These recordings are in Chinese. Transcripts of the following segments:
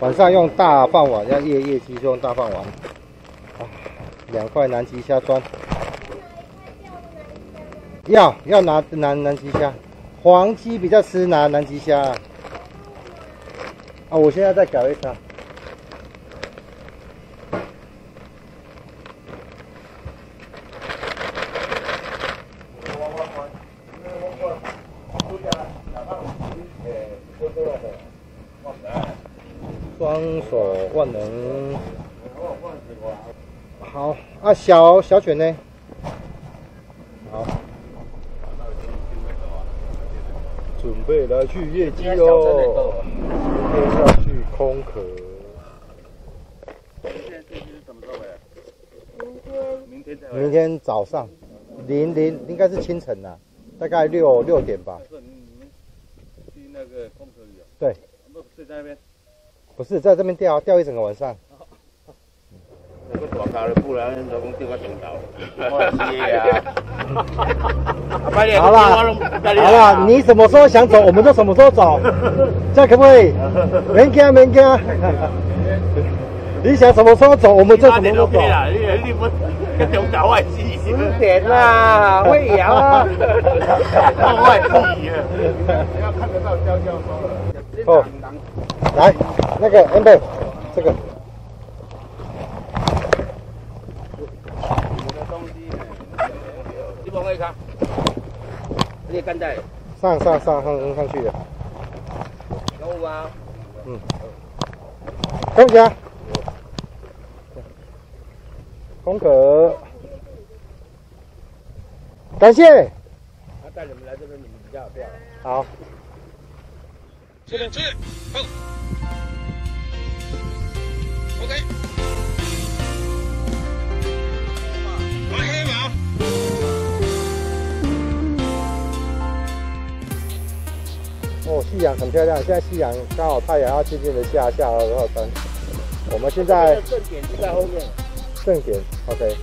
晚上用大饭碗，要夜夜鸡就用大饭碗。啊，两块南极虾砖，要要拿南南极虾，黄鸡比较吃拿南极虾。啊，我现在再搞一它。双手万能。好啊，小小犬呢？好，准备来去夜机哦。今天要去空壳。明天明天早上，零零应该是清晨呐，大概六六点吧。是你们去那个空壳里啊？对，不睡在那边。不是在这边钓，钓一整个晚上。那个大咖的，不然老公钓到顶头。我是啊。好了，好了，你什么时候想走，我们就什么时候走，这样可不可以？免惊免惊。你想什么时候走，我们就什么时候走。你你不跟中岛外事？十点啦，喂羊啊。外事。要看得到娇娇说了。哦，来，那个 amber，这个。我的东西呢？你帮我看，你也干在。上上上上上去的。有吗？嗯。空夹。空壳。感谢。他带你们来这边，你们比较好钓。好。这边这边好，OK。马黑马。哦，夕阳很漂亮。现在夕阳刚好太阳要渐渐的下下了，然后等。我们现在正点就在后面。正点，OK。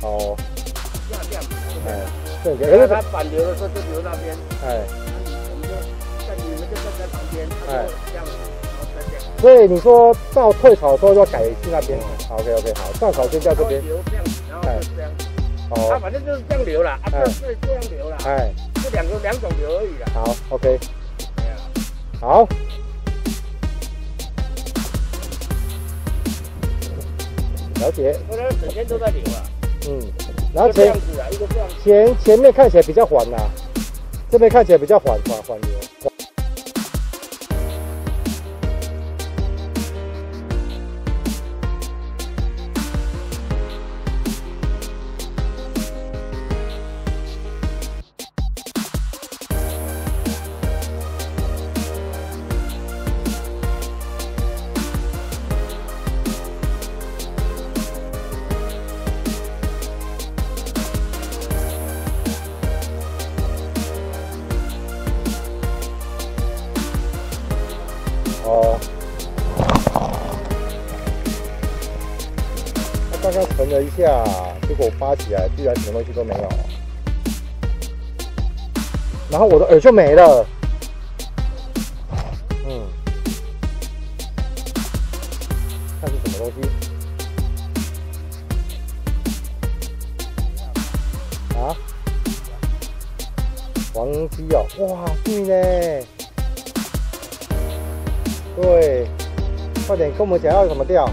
好。下降。哎，正点。可是它反流的时候就流那边。哎。我们就你们就站在旁边，哎，这样子，所以你说到退潮的时候要改去那边，OK OK，好，上潮先在这边，流这样，然后就这样，哦，它反正就是这样流了，啊，是这样流了，哎，这两个两种流而已了。好，OK，好，了解。我那整天都在流啊。嗯，然后前前前面看起来比较缓呐，这边看起来比较缓缓缓流。刚刚沉了一下，结果扒起来居然什么东西都没有，然后我的饵就没了。嗯，看是什么东西？啊？黄鸡哦，哇，对呢。对，快点跟我们讲要怎么钓。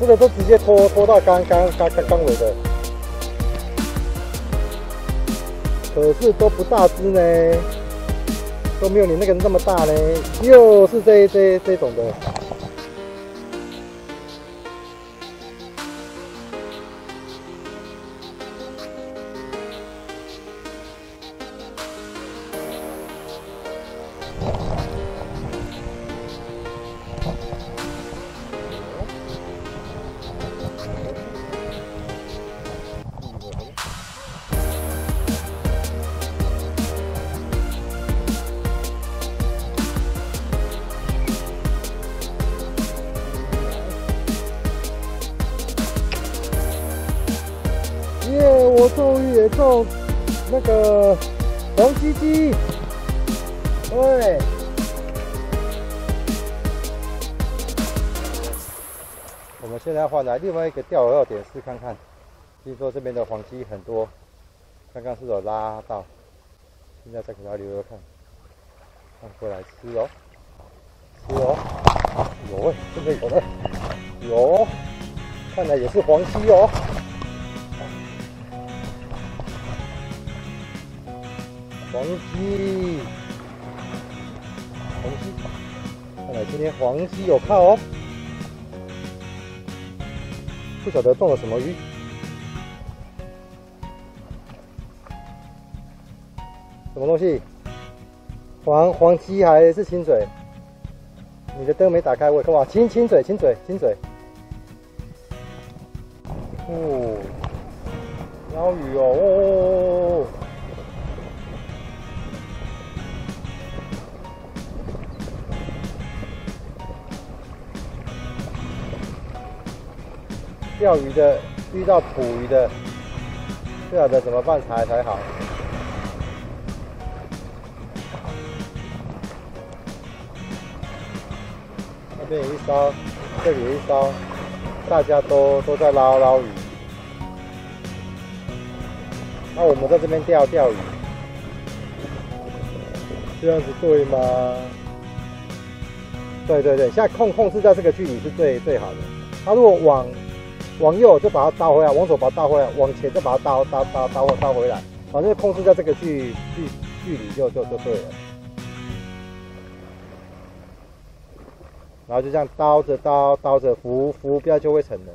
这个都直接拖拖到刚刚刚刚刚尾的，可是都不大只呢，都没有你那个那么大呢，又是这这这种的。我终于也中那个黄鸡鸡，对。我们现在换来另外一个钓饵点试看看，听说这边的黄鸡很多，刚刚是有拉到，现在再给它留留看，看过来吃哦，吃哦，有，这边有的，有，看来也是黄鸡哦。黄鸡，黄鸡，看来今天黄鸡有靠哦。不晓得中了什么鱼，什么东西？黄黄鸡还是清水？你的灯没打开，我看哇，清清水，清水，清水。哦，捞鱼哦！钓鱼的遇到捕鱼的，不晓得怎么办才才好。那边有一艘，这里有一艘，大家都都在捞捞鱼。那我们在这边钓钓鱼，这样子对吗？对对对，现在控控制在这个距离是最最好的。他如果往往右就把它倒回来，往左把它倒回来，往前再把它倒倒倒倒倒回来，反正控制在这个距距距离就就就对了。然后就这样刀着刀刀着浮浮标就会沉了。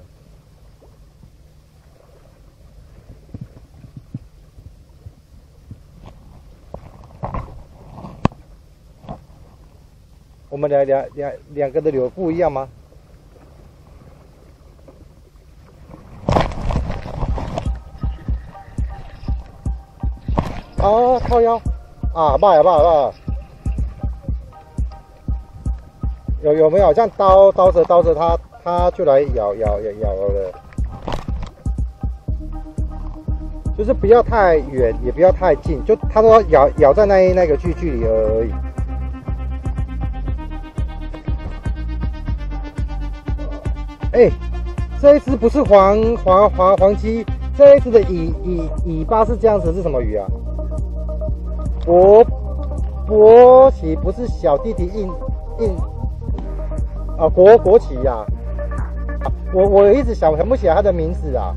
我们两两两两个的流不一样吗？靠腰啊，骂呀骂骂！有有没有这样刀刀着刀着，它它就来咬咬咬咬了？就是不要太远，也不要太近，就它说咬咬在那那个距距离而已。哎，这一只不是黄黄黄黄鸡，这一只的尾尾尾巴是这样子，是什么鱼啊？国国旗不是小弟弟印印啊，国国旗呀！我我一直想想不起来他的名字啊，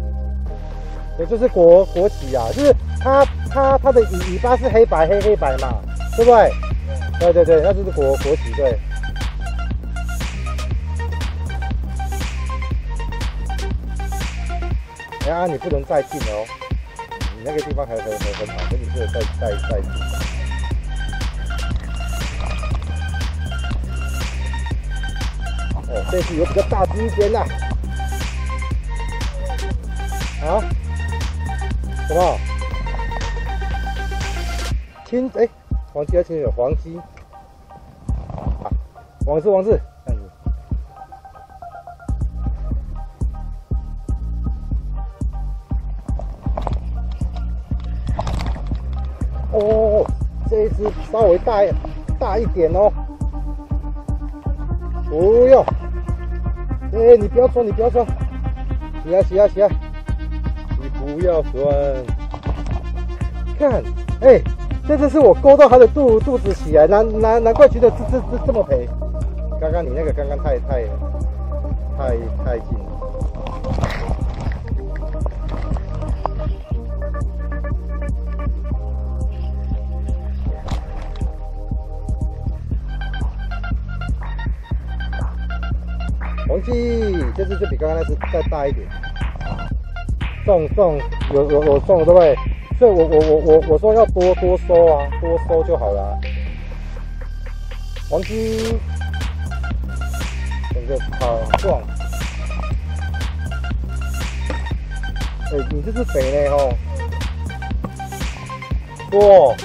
也就是国国旗呀，就是他他他的尾巴是黑白黑黑白嘛，对不对？对对对，那就是国国旗对。哎呀，你不能再近哦，你那个地方还很很很好，跟你这个再再再近。哦，这次有比较大只一点的，啊？什么？青哎，黄鸡还是有黄鸡？啊，王字王字，这样子。哦，这一只稍微大大一点哦。不要。哎，你不要钻，你不要钻，起来起来起来，你不要钻。看，哎，这次是我勾到他的肚肚子起来，难难难怪觉得这这这这么肥。刚刚你那个刚刚太太太太近了。就比刚刚那只再大一点，重重有有有重对不对？所以我我我我我说要多多收啊，多收就好了。黄金，整个好壮。哎，你这是肥呢吼，多。